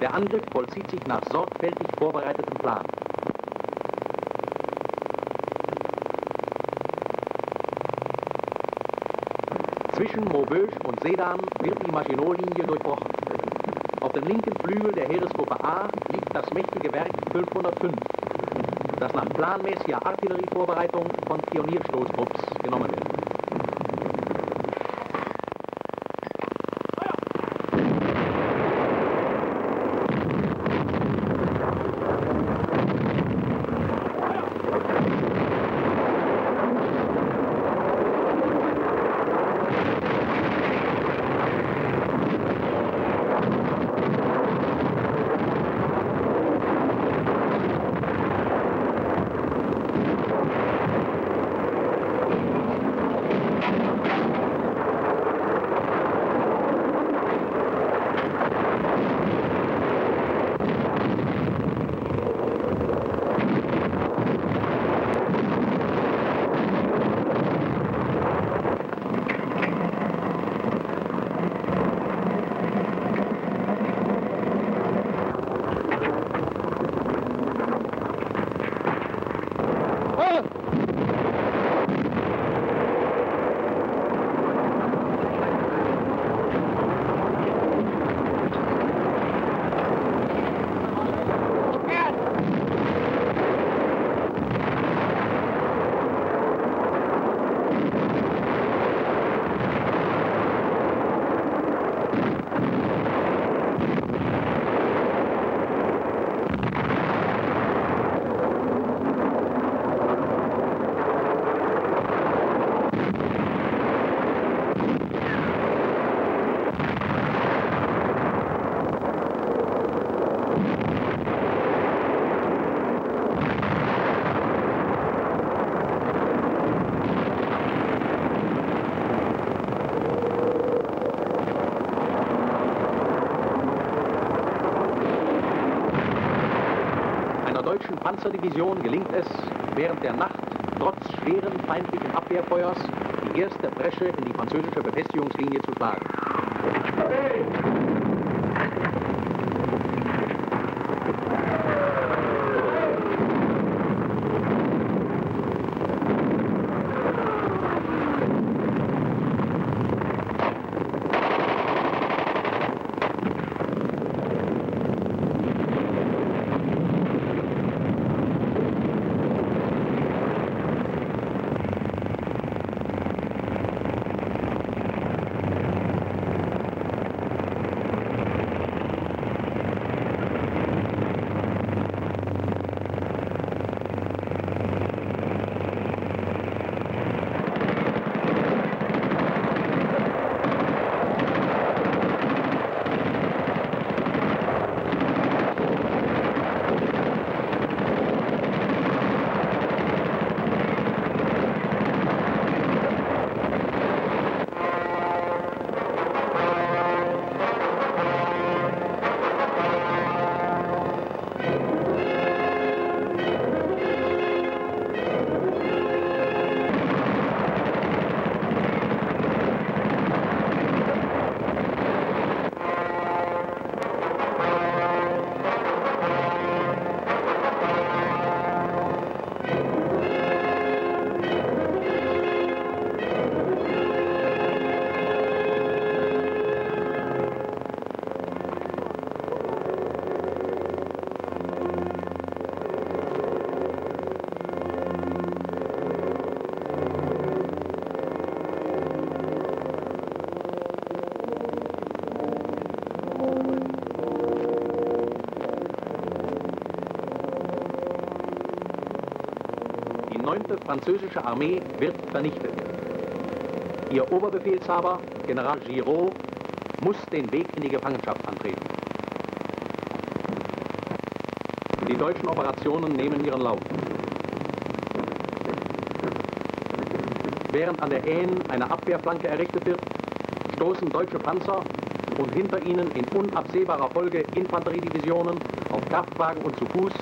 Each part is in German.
Der Angriff vollzieht sich nach sorgfältig vorbereitetem Plan. Zwischen Maubeuge und Sedan wird die Maginot-Linie durchbrochen. Auf dem linken Flügel der Heeresgruppe A liegt das mächtige Werk 1205, das nach planmäßiger Artillerievorbereitung von Pionierstoßtrupps genommen wird. Panzerdivision gelingt es, während der Nacht trotz schweren feindlichen Abwehrfeuers die erste Bresche in die französische Befestigungslinie zu schlagen. Französische Armee wird vernichtet. Ihr Oberbefehlshaber, General Giraud, muss den Weg in die Gefangenschaft antreten. Die deutschen Operationen nehmen ihren Lauf. Während an der Aisne eine Abwehrflanke errichtet wird, stoßen deutsche Panzer und hinter ihnen in unabsehbarer Folge Infanteriedivisionen auf Kraftwagen und zu Fuß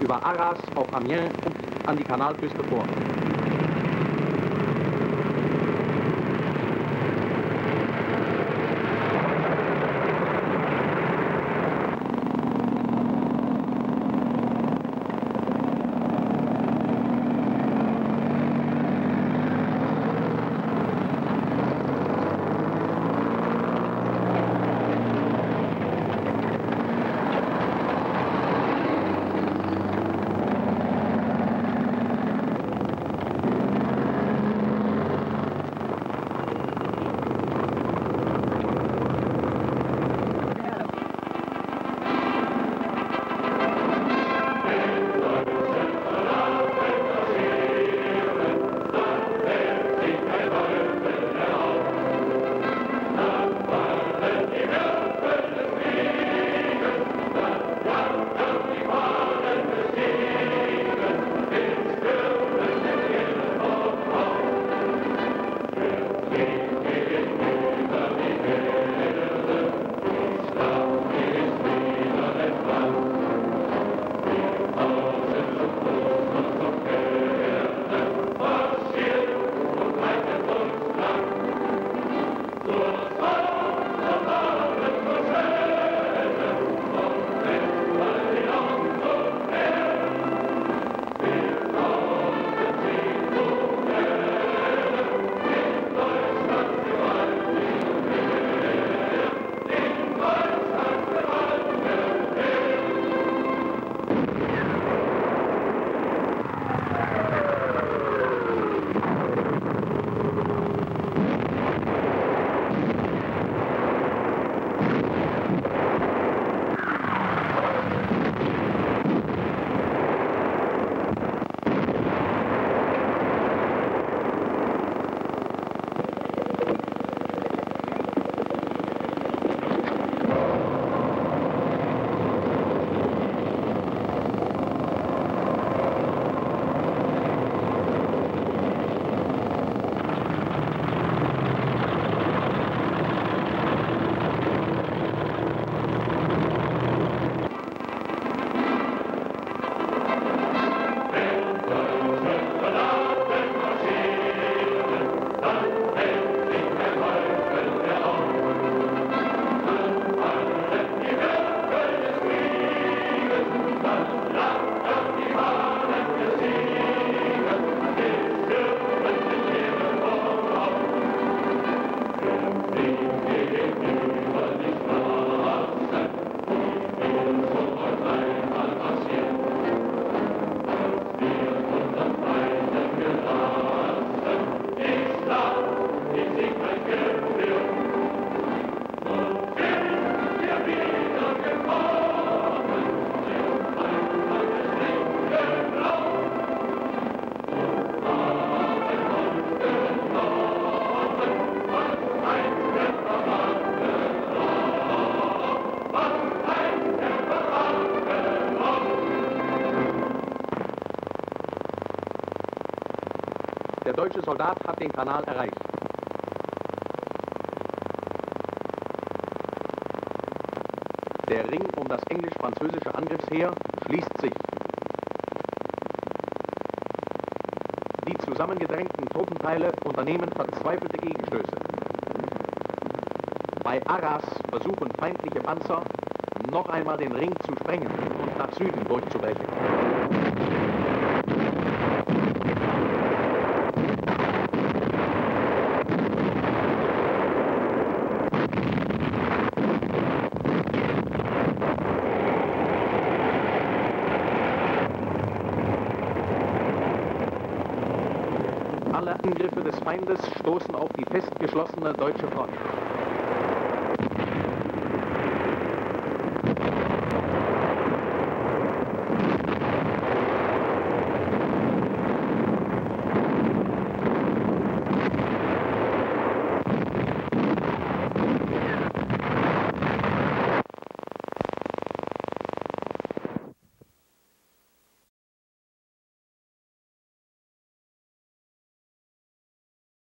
über Arras auf Amiens an die Kanalküste vor. Der deutsche Soldat hat den Kanal erreicht. Der Ring um das englisch-französische Angriffsheer schließt sich. Die zusammengedrängten Truppenteile unternehmen verzweifelte Gegenstöße. Bei Arras versuchen feindliche Panzer, noch einmal den Ring zu sprengen und nach Süden durchzubrechen. Angriffe des Feindes stoßen auf die festgeschlossene deutsche Front.